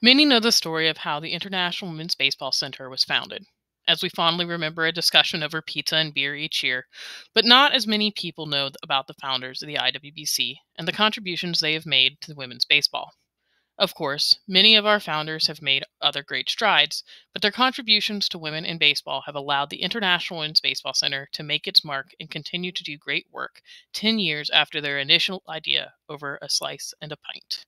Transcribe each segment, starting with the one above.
Many know the story of how the International Women's Baseball Center was founded, as we fondly remember a discussion over pizza and beer each year, but not as many people know about the founders of the IWBC and the contributions they have made to women's baseball. Of course, many of our founders have made other great strides, but their contributions to women in baseball have allowed the International Women's Baseball Center to make its mark and continue to do great work 10 years after their initial idea over a slice and a pint.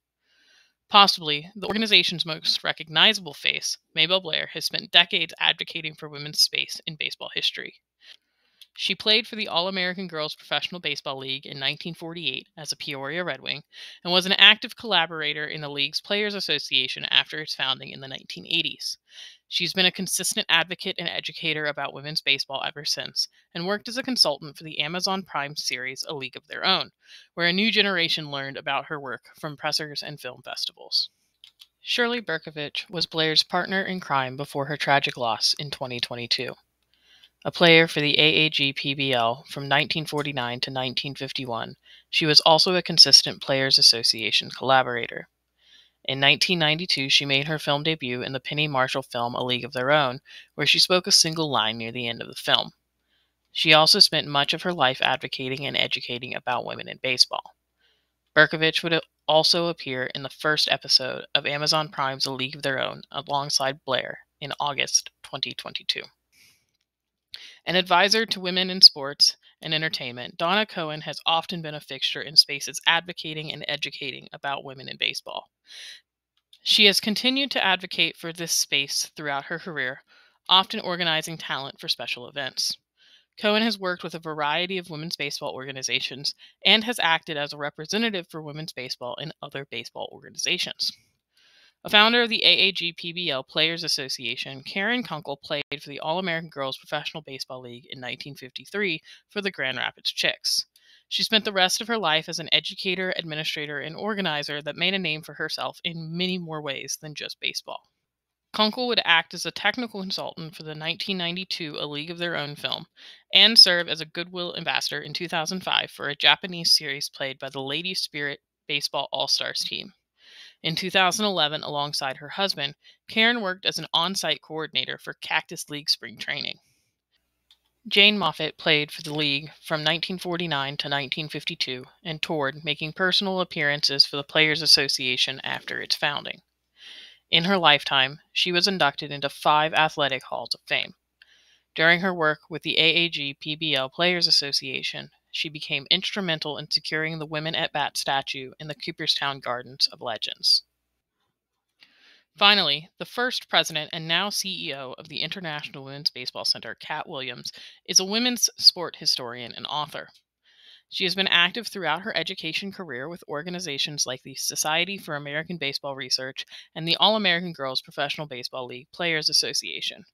Possibly the organization's most recognizable face, Maybelle Blair, has spent decades advocating for women's space in baseball history. She played for the All American Girls Professional Baseball League in 1948 as a Peoria Red Wing and was an active collaborator in the league's Players Association after its founding in the 1980s. She's been a consistent advocate and educator about women's baseball ever since, and worked as a consultant for the Amazon Prime series A League of Their Own, where a new generation learned about her work from pressers and film festivals. Shirley Burkovich was Blair's partner in crime before her tragic loss in 2022. A player for the AAG PBL from 1949 to 1951, she was also a consistent Players Association collaborator. In 1992, she made her film debut in the Penny Marshall film A League of Their Own, where she spoke a single line near the end of the film. She also spent much of her life advocating and educating about women in baseball. Burkovich would also appear in the first episode of Amazon Prime's A League of Their Own alongside Blair in August 2022. An advisor to women in sports and entertainment, Donna Cohen has often been a fixture in spaces advocating and educating about women in baseball. She has continued to advocate for this space throughout her career, often organizing talent for special events. Cohen has worked with a variety of women's baseball organizations and has acted as a representative for women's baseball in other baseball organizations. A founder of the AAG PBL Players Association, Karen Kunkel played for the All American Girls Professional Baseball League in 1953 for the Grand Rapids Chicks. She spent the rest of her life as an educator, administrator, and organizer that made a name for herself in many more ways than just baseball. Kunkel would act as a technical consultant for the 1992 A League of Their Own film and serve as a Goodwill ambassador in 2005 for a Japanese series played by the Lady Spirit Baseball All Stars team. In 2011, alongside her husband, Karen worked as an on site coordinator for Cactus League spring training. Jane Moffet played for the league from 1949 to 1952 and toured, making personal appearances for the Players Association after its founding. In her lifetime, she was inducted into five athletic halls of fame. During her work with the AAG PBL Players Association, she became instrumental in securing the Women at Bat statue in the Cooperstown Gardens of Legends. Finally, the first president and now CEO of the International Women's Baseball Center, Kat Williams, is a women's sport historian and author. She has been active throughout her education career with organizations like the Society for American Baseball Research and the All American Girls Professional Baseball League Players Association.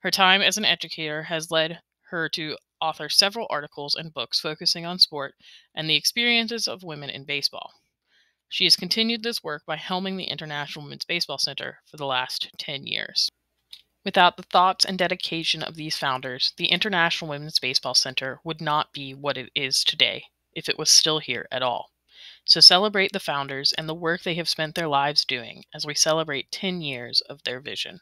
Her time as an educator has led her to author several articles and books focusing on sport and the experiences of women in baseball. She has continued this work by helming the International Women's Baseball Center for the last 10 years. Without the thoughts and dedication of these founders, the International Women's Baseball Center would not be what it is today, if it was still here at all. So celebrate the founders and the work they have spent their lives doing as we celebrate 10 years of their vision.